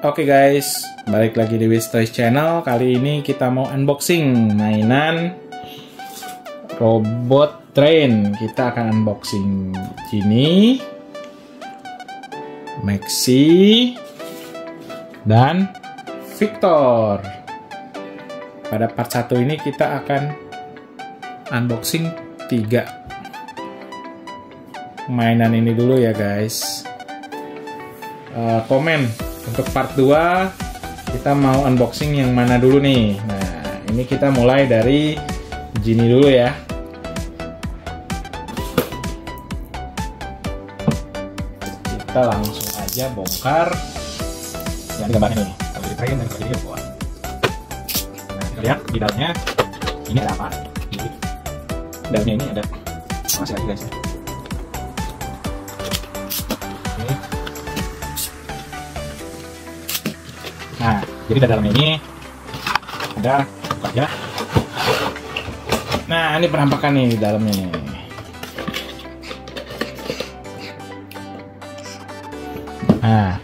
Oke guys, balik lagi di Wiz Toys Channel. Kali ini kita mau unboxing mainan robot train. Kita akan unboxing Genie, Maxi, dan Victor. Pada part satu ini kita akan unboxing tiga mainan ini dulu ya guys. Uh, komen untuk part 2 kita mau unboxing yang mana dulu nih? Nah ini kita mulai dari Genie dulu ya. Kita langsung aja bongkar. Yang gambarnya nih kalau di train dan kalau di buat. Nah kita lihat di dalamnya ini ada apa? Ini. Dalamnya ini ada. Masih lagi guys jadi di dalam ini ada aja. Nah, ini penampakan nih di dalamnya nih. Nah.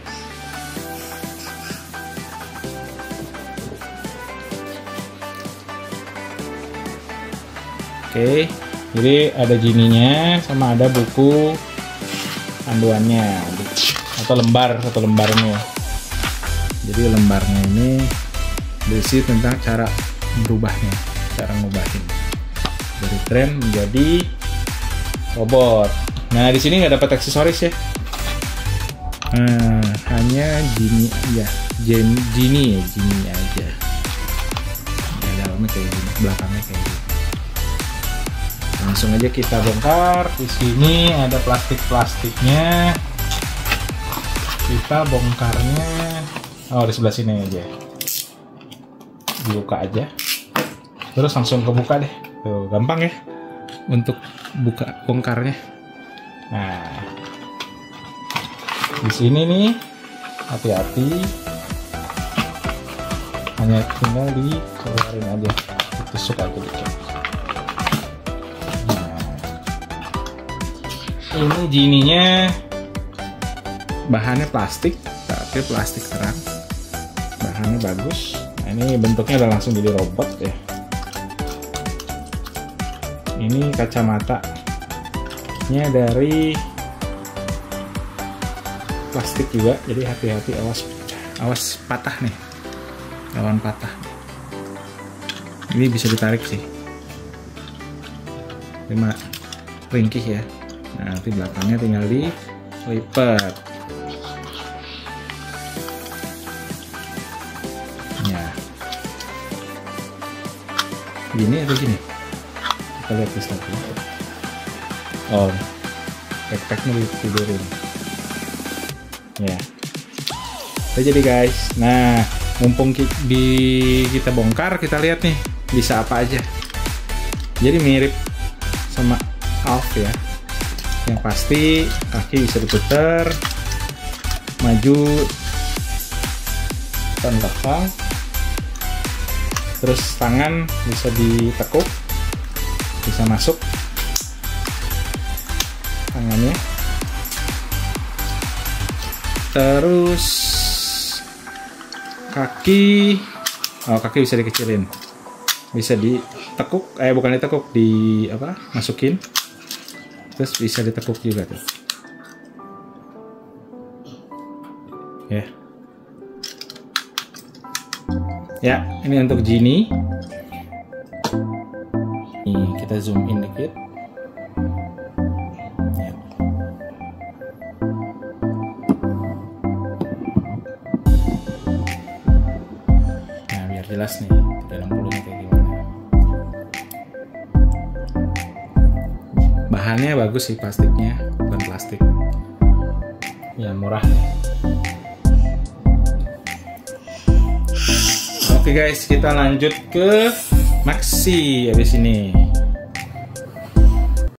Oke, jadi ada jininya sama ada buku panduannya atau lembar satu lembar ini jadi lembarnya ini berisi tentang cara berubahnya cara ngubahin. Dari tren menjadi robot. Nah di sini nggak dapat aksesoris ya. Nah, hanya gini ya Gen, gini ya gini aja. Ya, dalamnya kayak gini belakangnya kayak gini. Langsung aja kita bongkar. Di sini ada plastik plastiknya kita bongkarnya oh di sebelah sini aja. Dibuka aja. Terus langsung kebuka deh. Tuh gampang ya untuk buka bongkarnya. Nah di sini nih hati-hati. Hanya tinggal dikeluarin aja. Ditusuk aja dikit nah. Ini jininya bahannya plastik tapi plastik terang. Bahannya bagus. Nah, ini bentuknya udah langsung jadi robot ya. Ini kacamata nya dari plastik juga. Jadi hati-hati awas awas patah nih. Lawan patah. Ini bisa ditarik sih. Lima ringkih ya. Nah, nanti belakangnya tinggal dilipat gini atau gini? Kita lihat di satu oh backpacknya tidurin. Ya. Udah jadi guys. Nah mumpung di kita bongkar kita lihat nih bisa apa aja. Jadi mirip sama Alf ya. Yang pasti kaki bisa diputar maju dan belakang terus tangan bisa ditekuk bisa masuk. Tangannya. Terus kaki. Oh kaki bisa dikecilin. Bisa ditekuk eh bukan ditekuk di apa masukin. Terus bisa ditekuk juga tuh. Ya. yeah. Ya, ini untuk Genie. Ini kita zoom in dikit. Ya. Nah, biar jelas nih dalam bulunya kayak gimana. Bahannya bagus sih plastiknya, bukan plastik. Ya murah. Oke guys, kita lanjut ke Maxi habis ini.